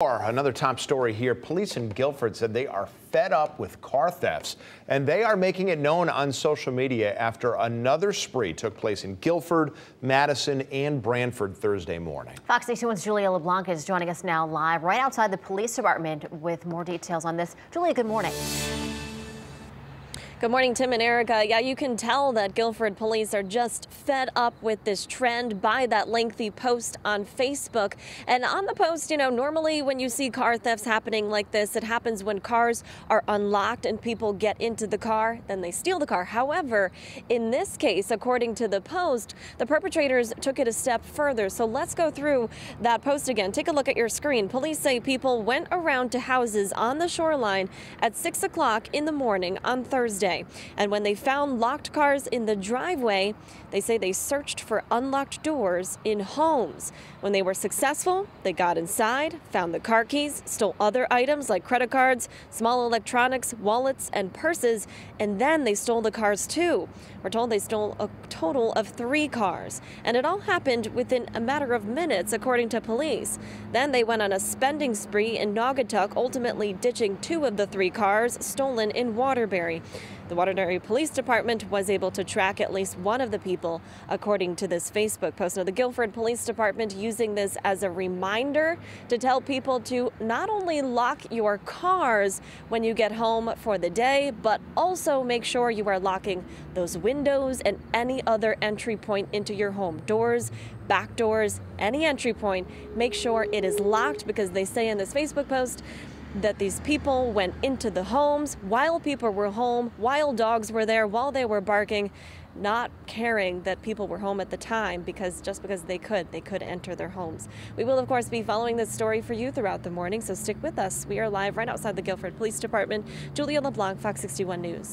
Another top story here. Police in Guilford said they are fed up with car thefts, and they are making it known on social media after another spree took place in Guilford, Madison, and Branford Thursday morning. Fox 61's Julia LeBlanc is joining us now live right outside the police department with more details on this. Julia, good morning. Good morning, Tim and Erica. Yeah, you can tell that Guilford police are just fed up with this trend by that lengthy post on Facebook. And on the post, you know, normally when you see car thefts happening like this, it happens when cars are unlocked and people get into the car, then they steal the car. However, in this case, according to the post, the perpetrators took it a step further. So let's go through that post again. Take a look at your screen. Police say people went around to houses on the shoreline at 6 o'clock in the morning on Thursday. And when they found locked cars in the driveway, they say they searched for unlocked doors in homes. When they were successful, they got inside, found the car keys, stole other items like credit cards, small electronics, wallets, and purses, and then they stole the cars too. We're told they stole a total of three cars, and it all happened within a matter of minutes, according to police. Then they went on a spending spree in Naugatuck, ultimately ditching two of the three cars stolen in Waterbury. The Waterbury Police Department was able to track at least one of the people, according to this Facebook post. Now, the Guilford Police Department using this as a reminder to tell people to not only lock your cars when you get home for the day, but also make sure you are locking those windows and any other entry point into your home doors, back doors, any entry point. Make sure it is locked because they say in this Facebook post, that these people went into the homes while people were home, while dogs were there, while they were barking, not caring that people were home at the time because just because they could, they could enter their homes. We will, of course, be following this story for you throughout the morning, so stick with us. We are live right outside the Guilford Police Department. Julia LeBlanc, Fox 61 News.